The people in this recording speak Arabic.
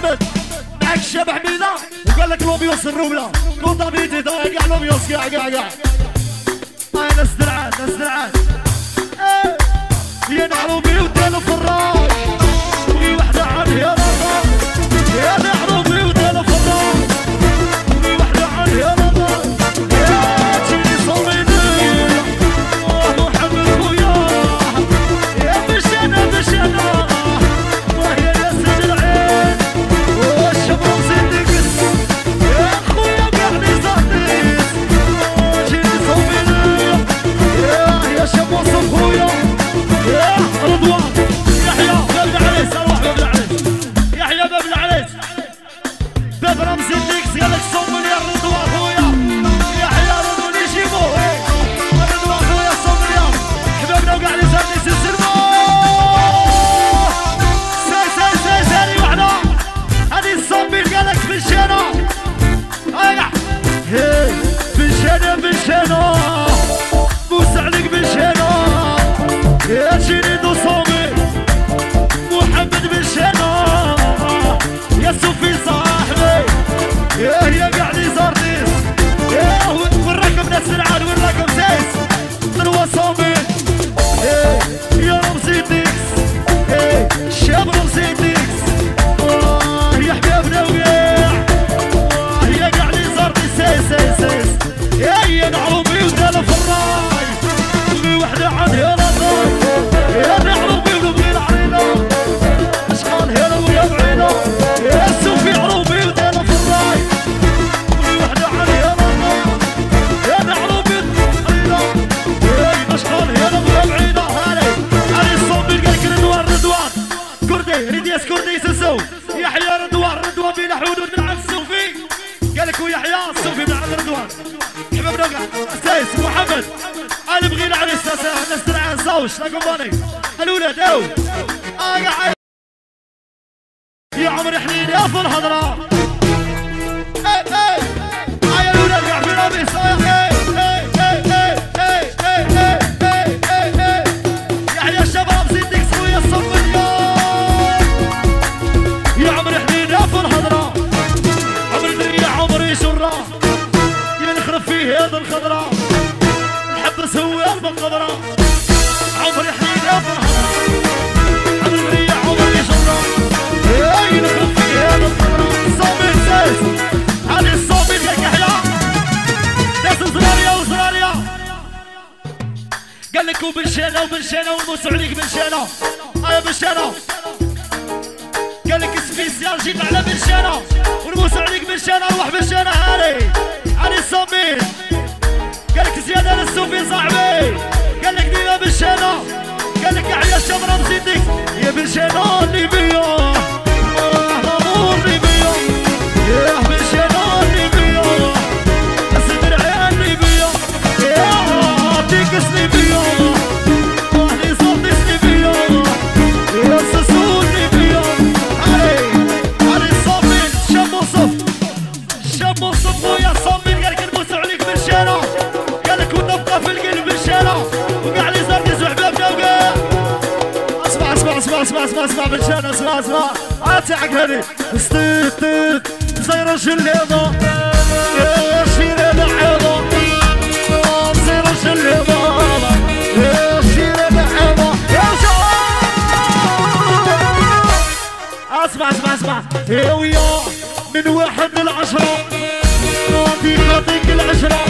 محمد. معك الشاب حميده وقال لك لوبيوس الرملة. كونتا بيتي كاع لوبيوس. كاع كاع كاع أنا ناس درعات ناس درعات يا نعروبي ودينا في الراس Deixe محمد أنا بغي نعرس ناس ترعى الزوج لا قماني الاولاد أو يا عمري حنين يا فرحه حضرة اي قال لك وبنشانة وبنشانة ونبوس عليك بنشانة ايا بنشانة قال لك سبيسيال جيت على بنشانة ونبوس عليك بنشانة روح بنشانة هاني علي الصميم قال لك زيادة للسوفي صاحبي. قال لك ديما بنشانة قال لك أحيا الشمرة مزيدك يا بنشانة اللي بيوم. اسمع اسمع اسمع بالشان اسمع اسمع اتعك هذي استيطيط زير الجليضة يا شيرة يا يا اسمع اسمع اسمع. يا ويا من واحد للعشرة. ما يعطيك العشرة.